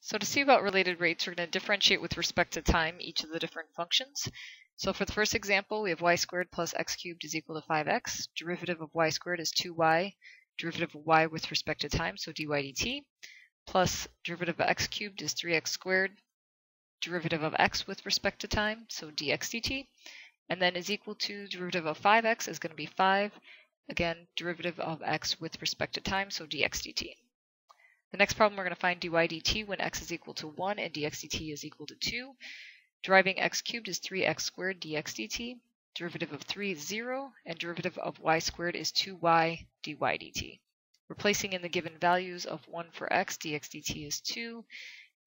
So to see about related rates, we're going to differentiate with respect to time each of the different functions. So for the first example, we have y squared plus x cubed is equal to 5x. Derivative of y squared is 2y. Derivative of y with respect to time, so dy dt. Plus derivative of x cubed is 3x squared. Derivative of x with respect to time, so dx dt. And then is equal to derivative of 5x is going to be 5. Again, derivative of x with respect to time, so dx dt. The next problem we're going to find dy dt when x is equal to 1 and dx dt is equal to 2. Deriving x cubed is 3x squared dx dt. Derivative of 3 is 0, and derivative of y squared is 2y dy dt. Replacing in the given values of 1 for x, dx dt is 2,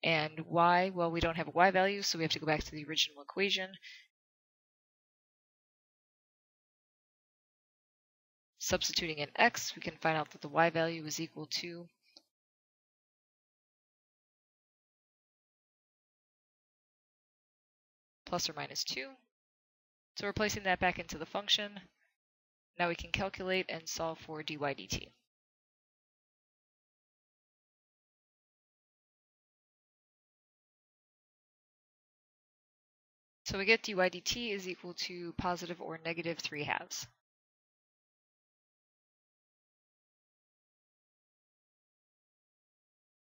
and y, well, we don't have a y value, so we have to go back to the original equation. Substituting in x, we can find out that the y value is equal to plus or minus 2. So we're placing that back into the function. Now we can calculate and solve for dy dt. So we get dy dt is equal to positive or negative 3 halves.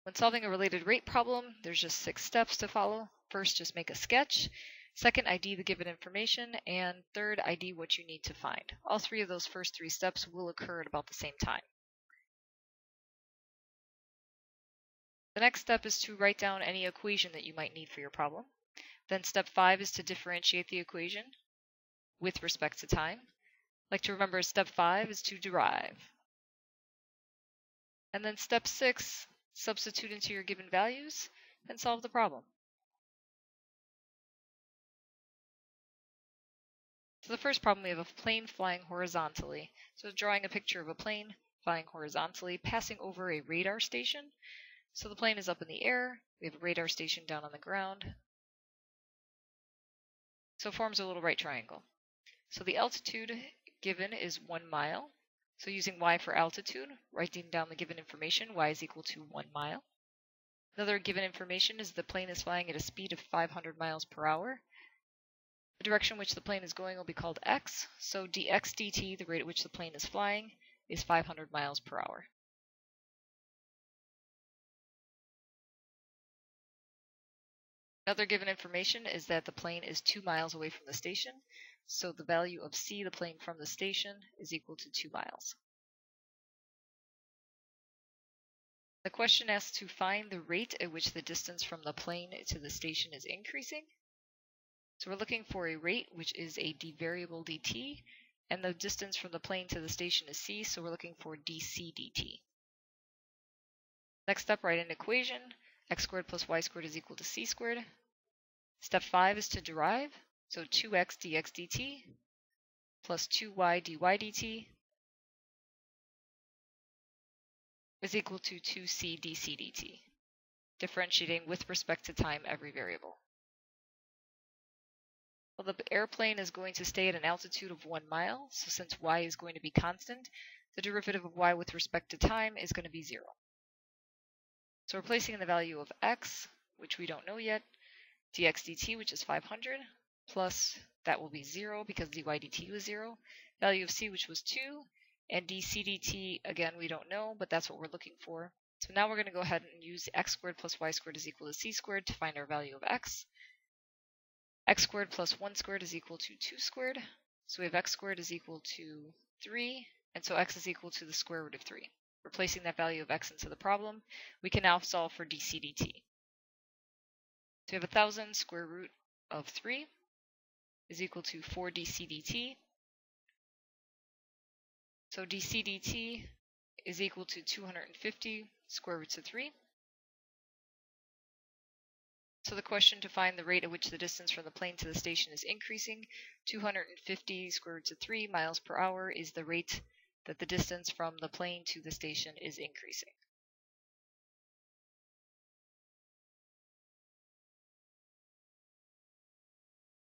When solving a related rate problem, there's just six steps to follow. First, just make a sketch. Second, ID the given information. And third, ID what you need to find. All three of those first three steps will occur at about the same time. The next step is to write down any equation that you might need for your problem. Then step five is to differentiate the equation with respect to time. Like to remember step five is to derive. And then step six, substitute into your given values and solve the problem. So the first problem, we have a plane flying horizontally. So drawing a picture of a plane flying horizontally, passing over a radar station. So the plane is up in the air. We have a radar station down on the ground. So it forms a little right triangle. So the altitude given is one mile. So using y for altitude, writing down the given information, y is equal to one mile. Another given information is the plane is flying at a speed of 500 miles per hour. The direction which the plane is going will be called x, so dx dt, the rate at which the plane is flying, is 500 miles per hour. Another given information is that the plane is 2 miles away from the station, so the value of c, the plane from the station, is equal to 2 miles. The question asks to find the rate at which the distance from the plane to the station is increasing. So we're looking for a rate, which is a d variable dt, and the distance from the plane to the station is c, so we're looking for dc dt. Next up, write an equation. x squared plus y squared is equal to c squared. Step 5 is to derive, so 2x dx dt plus 2y dy dt is equal to 2c dc dt, differentiating with respect to time every variable. Well, the airplane is going to stay at an altitude of one mile, so since y is going to be constant, the derivative of y with respect to time is going to be zero. So replacing in the value of x, which we don't know yet, dx dt, which is 500, plus that will be zero because dy dt was zero, value of c, which was two, and dc dt, again, we don't know, but that's what we're looking for. So now we're going to go ahead and use x squared plus y squared is equal to c squared to find our value of x x squared plus 1 squared is equal to 2 squared. So we have x squared is equal to 3, and so x is equal to the square root of 3. Replacing that value of x into the problem, we can now solve for dc dt. So we have 1000 square root of 3 is equal to 4 dc dt. So dc dt is equal to 250 square roots of 3. So the question to find the rate at which the distance from the plane to the station is increasing, 250 square roots of 3 miles per hour is the rate that the distance from the plane to the station is increasing.